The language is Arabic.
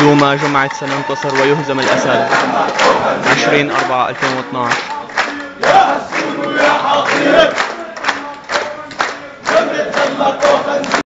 دوما جمعة سننتصر ويهزم الأسد. 20 4 2012